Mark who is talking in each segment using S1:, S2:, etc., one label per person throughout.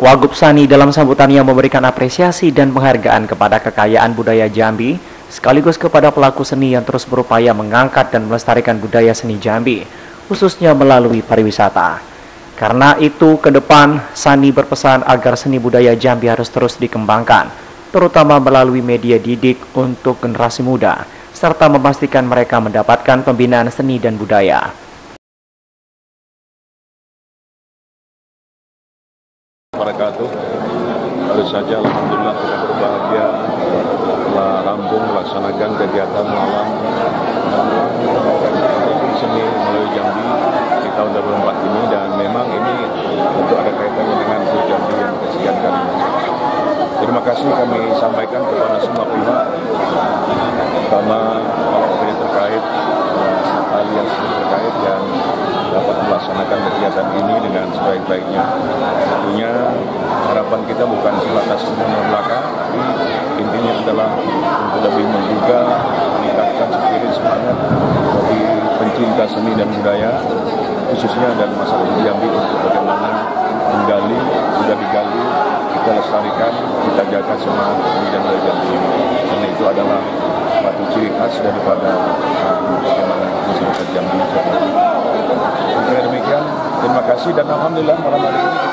S1: Wagub Sani dalam sambutannya memberikan apresiasi dan penghargaan kepada kekayaan budaya Jambi, sekaligus kepada pelaku seni yang terus berupaya mengangkat dan melestarikan budaya seni Jambi, khususnya melalui pariwisata. Karena itu, ke depan, Sani berpesan agar seni budaya Jambi harus terus dikembangkan, terutama melalui media didik untuk generasi muda, serta memastikan mereka mendapatkan pembinaan seni dan budaya.
S2: Wabarakatuh. Baru saja Alhamdulillah kita berbahagia telah rampung melaksanakan kegiatan malam seni melalui Jambi di tahun 2004 ini dan memang ini untuk ada kaitannya dengan Jambi yang kesekian kali. Terima kasih kami sampaikan kepada semua pihak, terutama pihak terkait, alias terkait yang dapat melaksanakan kegiatan ini dengan sebaik-baiknya. Tentunya kita bukan sebatas umum belakang, tapi intinya adalah untuk lebih menggugah, meningkatkan spirit semangat bagi pencinta seni dan budaya, khususnya dan masalah Jambi untuk bagaimana menggali, sudah digali, kita lestarikan, kita jaga semangat seni dan budaya Jambi. Karena itu adalah suatu ciri khas daripada uh, bagaimana masyarakat Jambi. Demikian, terima kasih dan Alhamdulillah malam hari ini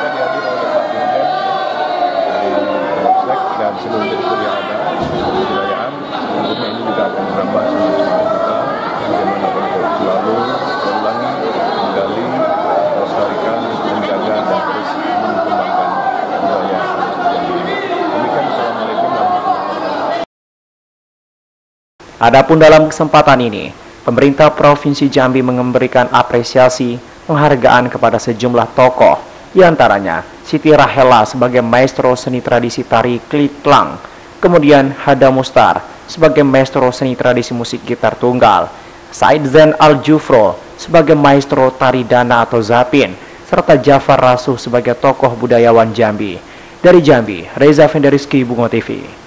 S1: Adapun dalam kesempatan ini, pemerintah Provinsi Jambi memberikan apresiasi penghargaan kepada sejumlah tokoh, di antaranya Siti Rahela sebagai maestro seni tradisi tari klitlang, kemudian Hada Mustar sebagai maestro seni tradisi musik gitar tunggal, Said Zain Al-Jufro sebagai maestro tari dana atau zapin, serta Jafar Rasuh sebagai tokoh budayawan Jambi. Dari Jambi, Reza Fenderiski, Bungo TV.